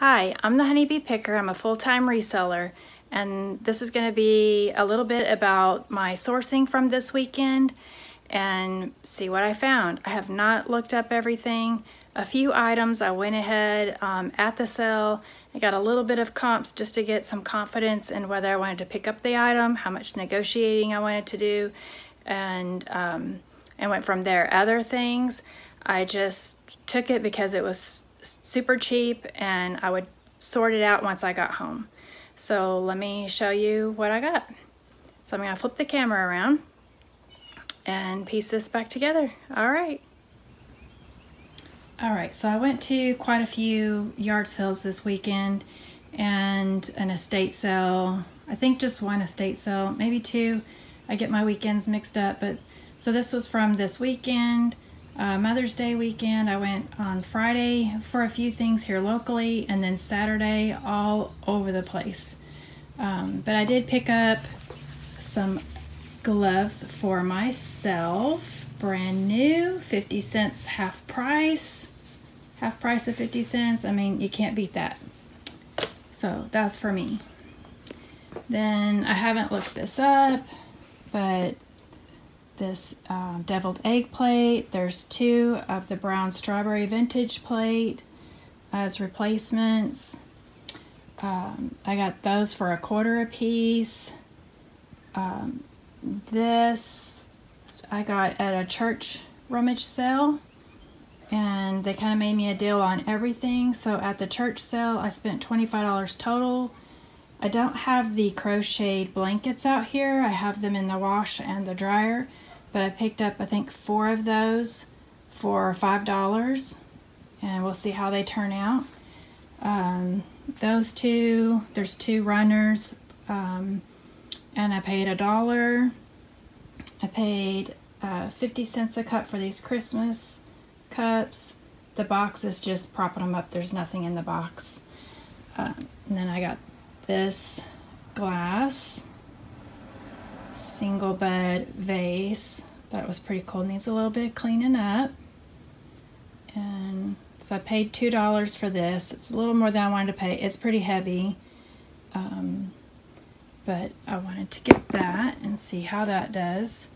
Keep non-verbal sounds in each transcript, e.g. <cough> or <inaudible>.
Hi, I'm the Honeybee Picker. I'm a full-time reseller and this is going to be a little bit about my sourcing from this weekend and see what I found. I have not looked up everything. A few items I went ahead um, at the sale. I got a little bit of comps just to get some confidence in whether I wanted to pick up the item, how much negotiating I wanted to do, and, um, and went from there. Other things, I just took it because it was super cheap and I would sort it out once I got home. So let me show you what I got. So I'm gonna flip the camera around and piece this back together. All right. All right, so I went to quite a few yard sales this weekend and an estate sale. I think just one estate sale, maybe two. I get my weekends mixed up, but so this was from this weekend uh, Mother's Day weekend, I went on Friday for a few things here locally, and then Saturday all over the place. Um, but I did pick up some gloves for myself, brand new, 50 cents half price. Half price of 50 cents. I mean, you can't beat that. So that's for me. Then I haven't looked this up, but this uh, deviled egg plate. There's two of the brown strawberry vintage plate as replacements. Um, I got those for a quarter a piece. Um, this I got at a church rummage sale and they kind of made me a deal on everything. So at the church sale, I spent $25 total. I don't have the crocheted blankets out here. I have them in the wash and the dryer but I picked up I think four of those for five dollars and we'll see how they turn out. Um, those two there's two runners um, and I paid a dollar. I paid uh, 50 cents a cup for these Christmas cups. The box is just propping them up. There's nothing in the box. Uh, and then I got this glass single bud vase. that was pretty cool. Needs a little bit of cleaning up. And so I paid $2 for this. It's a little more than I wanted to pay. It's pretty heavy. Um, but I wanted to get that and see how that does.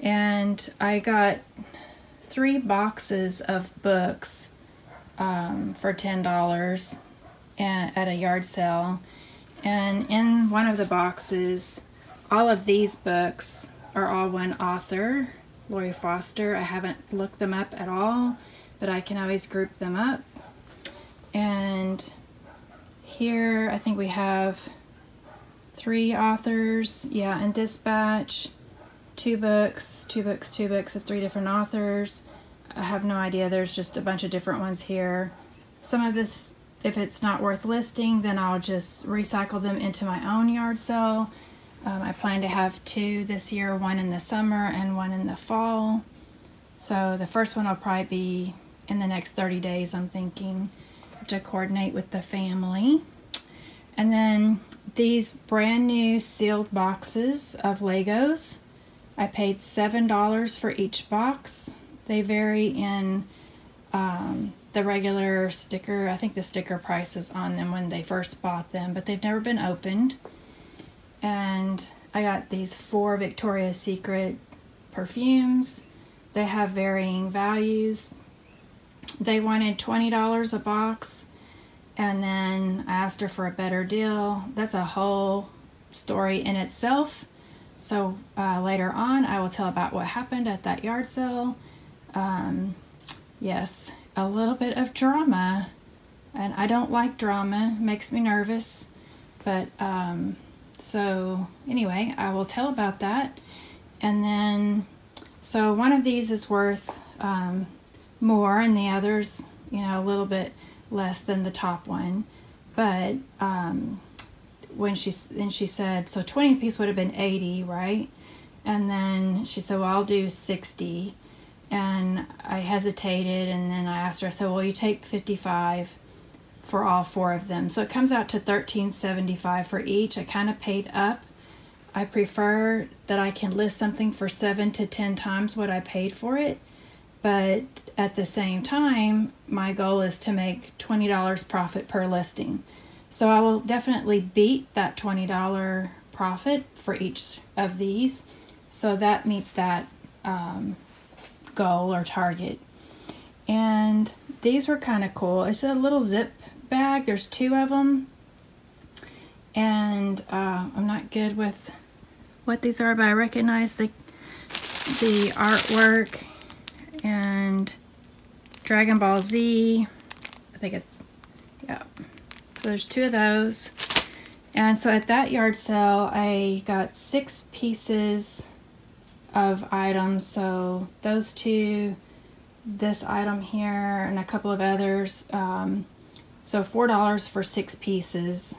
And I got three boxes of books um, for $10 at a yard sale. And in one of the boxes, all of these books are all one author, Lori Foster. I haven't looked them up at all, but I can always group them up. And here I think we have three authors. Yeah, in this batch, two books, two books, two books of three different authors. I have no idea. There's just a bunch of different ones here. Some of this, if it's not worth listing, then I'll just recycle them into my own yard sale. Um, I plan to have two this year, one in the summer and one in the fall. So the first one will probably be in the next 30 days, I'm thinking, to coordinate with the family. And then these brand new sealed boxes of Legos. I paid $7 for each box. They vary in um, the regular sticker. I think the sticker price is on them when they first bought them, but they've never been opened and I got these four Victoria's Secret perfumes. They have varying values. They wanted $20 a box and then I asked her for a better deal. That's a whole story in itself. So uh, later on I will tell about what happened at that yard sale. Um, yes, a little bit of drama and I don't like drama, it makes me nervous, but um, so anyway, I will tell about that. And then, so one of these is worth um, more and the others, you know, a little bit less than the top one. But um, when she, then she said, so 20 piece would have been 80, right? And then she said, well, I'll do 60. And I hesitated and then I asked her, I said, well, you take 55 for all four of them. So it comes out to $13.75 for each. I kind of paid up. I prefer that I can list something for seven to ten times what I paid for it. But at the same time, my goal is to make $20 profit per listing. So I will definitely beat that $20 profit for each of these. So that meets that um, goal or target. And these were kind of cool. It's a little zip bag. There's two of them. And uh, I'm not good with what these are, but I recognize the, the artwork and Dragon Ball Z. I think it's, yeah. So there's two of those. And so at that yard sale, I got six pieces of items. So those two, this item here, and a couple of others. Um, so $4 for six pieces.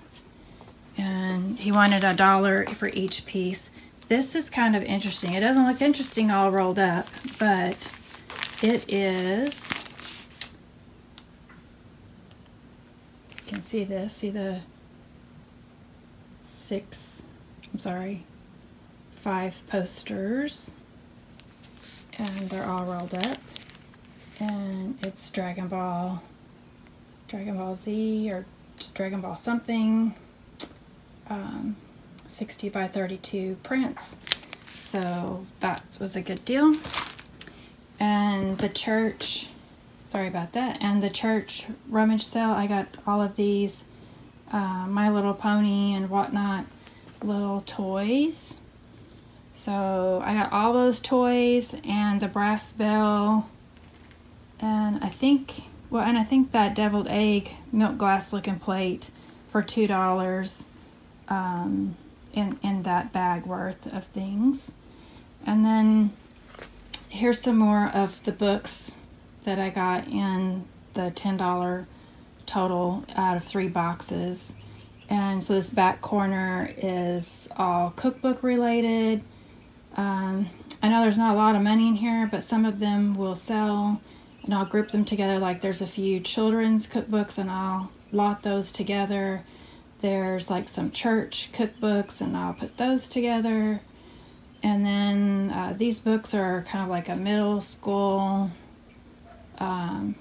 And he wanted a dollar for each piece. This is kind of interesting. It doesn't look interesting all rolled up, but it is, you can see this, see the six, I'm sorry, five posters and they're all rolled up and it's Dragon Ball Dragon Ball Z or just Dragon Ball something um, 60 by 32 prints. So that was a good deal. And the church sorry about that and the church rummage sale I got all of these uh, My Little Pony and whatnot little toys. So I got all those toys and the brass bell. And I think, well, and I think that deviled egg milk glass looking plate for $2 um, in, in that bag worth of things. And then here's some more of the books that I got in the $10 total out of three boxes. And so this back corner is all cookbook related um, I know there's not a lot of money in here, but some of them will sell and I'll group them together. Like there's a few children's cookbooks and I'll lot those together. There's like some church cookbooks and I'll put those together. And then uh, these books are kind of like a middle school. Um,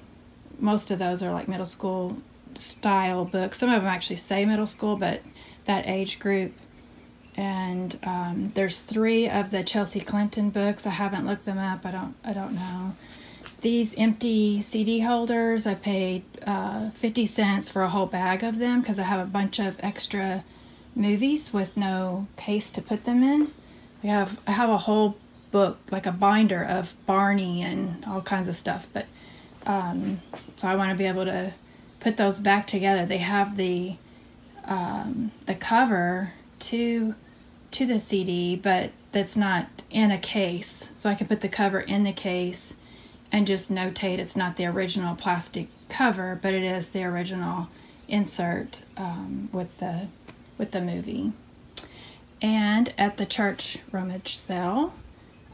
most of those are like middle school style books. Some of them actually say middle school, but that age group and um, there's three of the Chelsea Clinton books. I haven't looked them up. I don't. I don't know. These empty CD holders, I paid uh, 50 cents for a whole bag of them because I have a bunch of extra movies with no case to put them in. I have I have a whole book like a binder of Barney and all kinds of stuff. But um, so I want to be able to put those back together. They have the um, the cover to to the CD, but that's not in a case. So I can put the cover in the case and just notate it's not the original plastic cover, but it is the original insert um, with the with the movie. And at the church rummage sale,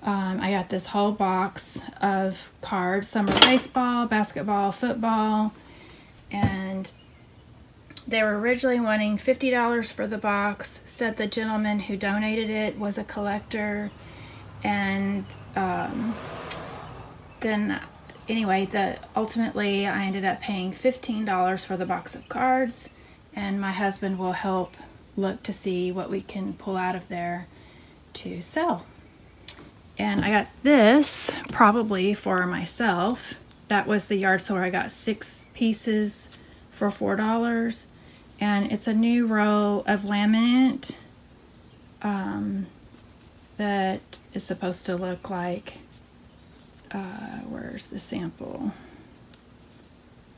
um, I got this whole box of cards. Some baseball, basketball, football, and they were originally wanting $50 for the box, said the gentleman who donated it was a collector, and um, then anyway, the ultimately I ended up paying $15 for the box of cards, and my husband will help look to see what we can pull out of there to sell. And I got this probably for myself. That was the yard sale I got six pieces for $4 and it's a new row of laminate um, that is supposed to look like uh, where's the sample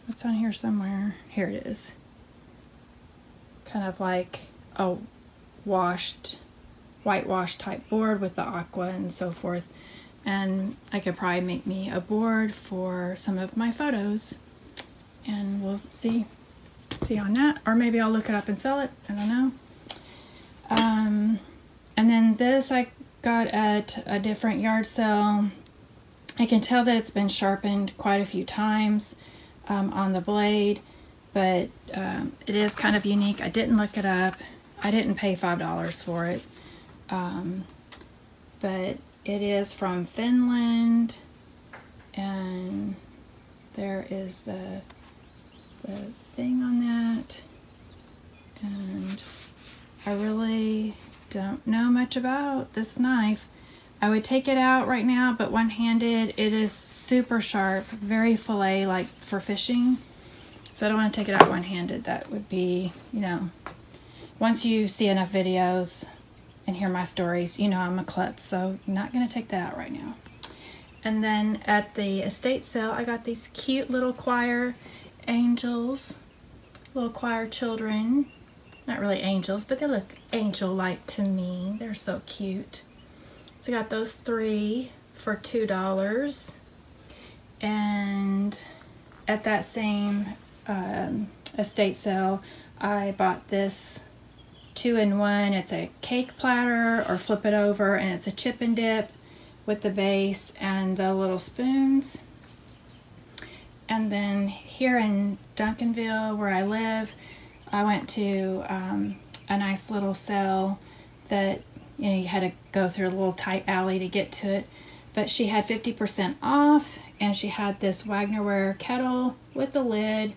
it's on here somewhere here it is kind of like a washed whitewash type board with the aqua and so forth and I could probably make me a board for some of my photos and we'll see see on that. Or maybe I'll look it up and sell it. I don't know. Um, and then this I got at a different yard sale. I can tell that it's been sharpened quite a few times um, on the blade, but um, it is kind of unique. I didn't look it up. I didn't pay $5 for it. Um, but it is from Finland and there is the the thing on that and I really don't know much about this knife I would take it out right now but one-handed it is super sharp very fillet like for fishing. So I don't want to take it out one-handed. That would be you know once you see enough videos and hear my stories you know I'm a klutz so I'm not gonna take that out right now. And then at the estate sale I got these cute little choir angels little choir children. Not really angels but they look angel like to me. They're so cute so I got those three for two dollars. And at that same um, estate sale I bought this two in one it's a cake platter or flip it over and it's a chip and dip with the base and the little spoons. And then here in Duncanville where I live I went to um, a nice little sale that you know you had to go through a little tight alley to get to it. But she had 50% off and she had this Wagnerware kettle with the lid.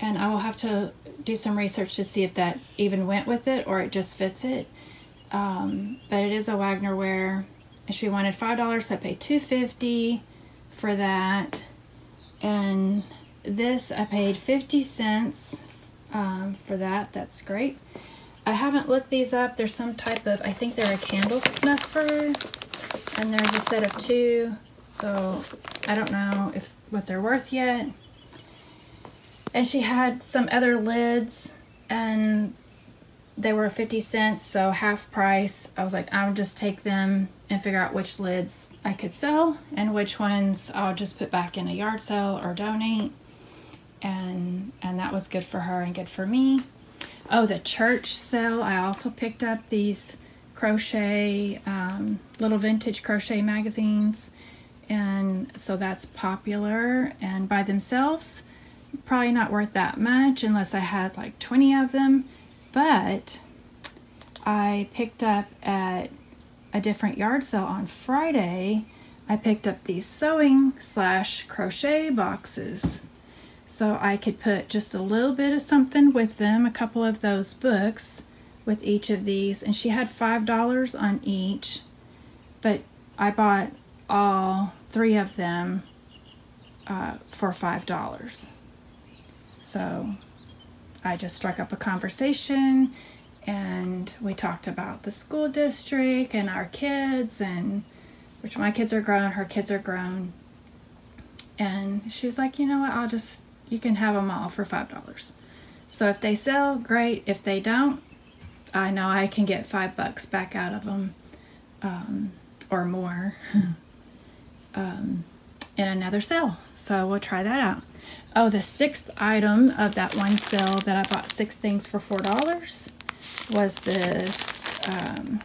And I will have to do some research to see if that even went with it or it just fits it. Um, but it is a Wagnerware. She wanted five dollars so I paid 250 for that. And this I paid 50 cents um, for that. That's great I haven't looked these up. There's some type of I think they're a candle snuffer and there's a set of two. So I don't know if what they're worth yet. And she had some other lids and they were 50 cents so half price. I was like I'll just take them and figure out which lids I could sell and which ones I'll just put back in a yard sale or donate. And and that was good for her and good for me oh the church sale. I also picked up these crochet um, little vintage crochet magazines. And so that's popular. And by themselves probably not worth that much unless I had like 20 of them. But I picked up at a different yard sale on Friday. I picked up these sewing slash crochet boxes so I could put just a little bit of something with them a couple of those books with each of these. And she had five dollars on each but I bought all three of them uh, for five dollars. So I just struck up a conversation and we talked about the school district and our kids and which my kids are grown her kids are grown. And she was like you know what? I'll just you can have them all for five dollars so if they sell great if they don't I know I can get five bucks back out of them um, or more <laughs> um, in another sale. So we'll try that out. Oh, the sixth item of that one sale that I bought six things for $4 was this, um,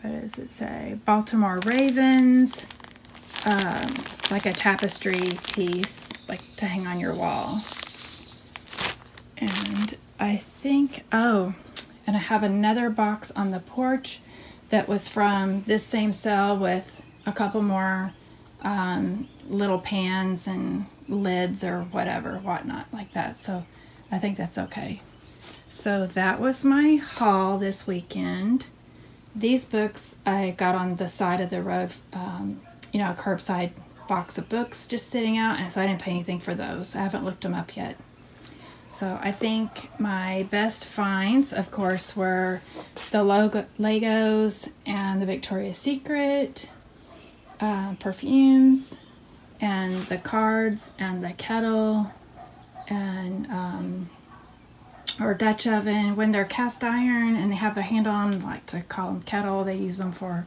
what does it say? Baltimore Ravens, um, like a tapestry piece, like to hang on your wall. And I think, oh, and I have another box on the porch that was from this same sale with a couple more um, little pans and lids or whatever, whatnot like that. So I think that's okay. So that was my haul this weekend. These books I got on the side of the road, um, you know, a curbside box of books just sitting out, and so I didn't pay anything for those. I haven't looked them up yet. So I think my best finds, of course, were the logo, Legos and the Victoria's Secret uh, perfumes and the cards and the kettle and um, or Dutch oven. When they're cast iron and they have a handle on, like to call them kettle, they use them for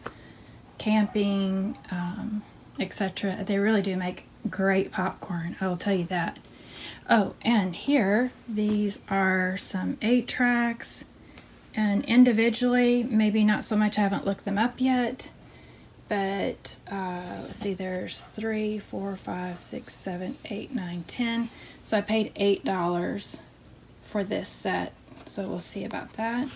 camping, um, etc. They really do make great popcorn. I will tell you that. Oh, and here, these are some 8 tracks. And individually, maybe not so much, I haven't looked them up yet. But uh, let's see, there's three, four, five, six, seven, eight, nine, ten. So I paid $8 for this set. So we'll see about that.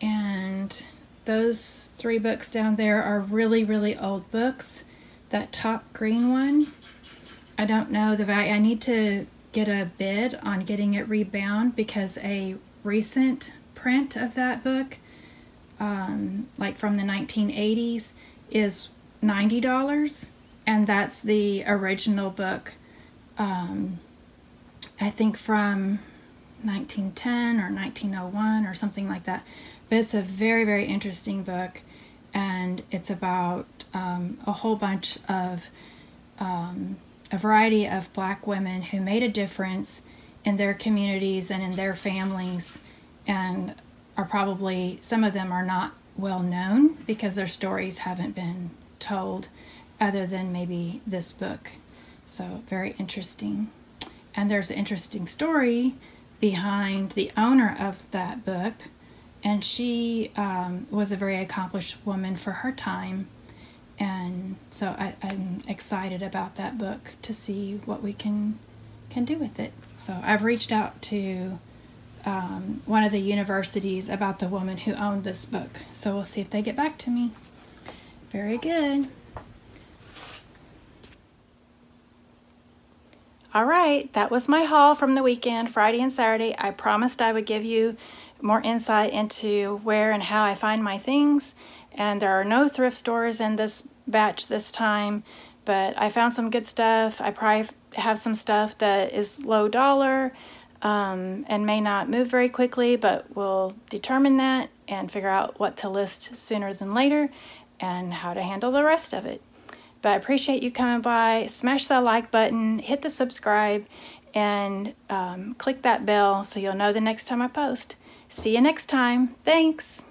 And those three books down there are really, really old books. That top green one I don't know the value. I need to get a bid on getting it rebound because a recent print of that book, um, like from the 1980s, is $90 and that's the original book. Um, I think from 1910 or 1901 or something like that. But it's a very, very interesting book, and it's about um, a whole bunch of um, a variety of black women who made a difference in their communities and in their families, and are probably some of them are not well known because their stories haven't been told other than maybe this book. So, very interesting. And there's an interesting story behind the owner of that book. And she um, was a very accomplished woman for her time. And so I, I'm excited about that book to see what we can can do with it. So I've reached out to um, one of the universities about the woman who owned this book. So we'll see if they get back to me. Very good. All right, that was my haul from the weekend, Friday and Saturday. I promised I would give you more insight into where and how I find my things. And there are no thrift stores in this batch this time, but I found some good stuff. I probably have some stuff that is low dollar um, and may not move very quickly, but we'll determine that and figure out what to list sooner than later and how to handle the rest of it. But I appreciate you coming by. Smash that like button, hit the subscribe, and um, click that bell so you'll know the next time I post. See you next time. Thanks.